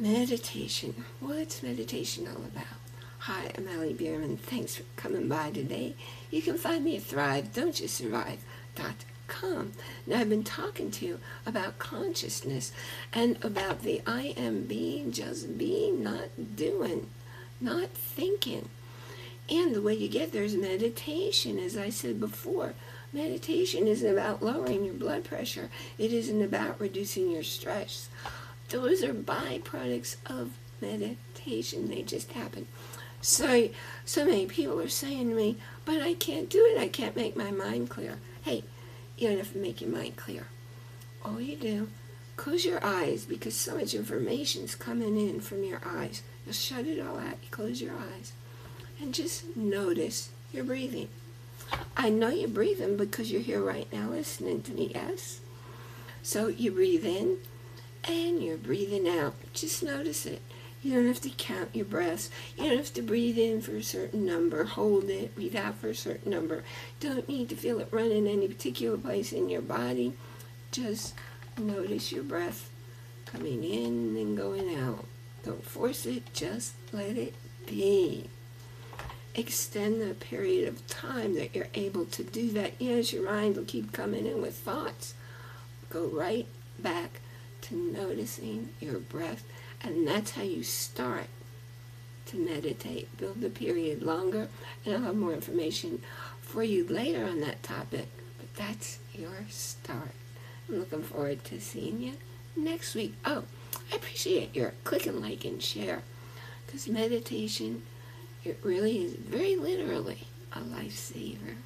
Meditation. What's meditation all about? Hi, I'm Ali Bierman. Thanks for coming by today. You can find me at Thrive, Don't Just Survive dot com. Now, I've been talking to you about consciousness and about the I am being, just being, not doing, not thinking. And the way you get there is meditation, as I said before. Meditation isn't about lowering your blood pressure. It isn't about reducing your stress. Those are byproducts of meditation. They just happen. So, so many people are saying to me, but I can't do it. I can't make my mind clear. Hey, you don't have to make your mind clear. All you do, close your eyes because so much information is coming in from your eyes. You'll shut it all out. You close your eyes and just notice your breathing. I know you're breathing because you're here right now listening to me, yes? So you breathe in and you're breathing out. Just notice it. You don't have to count your breaths. You don't have to breathe in for a certain number, hold it, breathe out for a certain number. Don't need to feel it run in any particular place in your body. Just notice your breath coming in and going out. Don't force it, just let it be. Extend the period of time that you're able to do that. Yes, your mind will keep coming in with thoughts. Go right back to noticing your breath and that's how you start to meditate. Build the period longer, and I'll have more information for you later on that topic. But that's your start. I'm looking forward to seeing you next week. Oh, I appreciate your click and like and share. Because meditation, it really is very literally a lifesaver.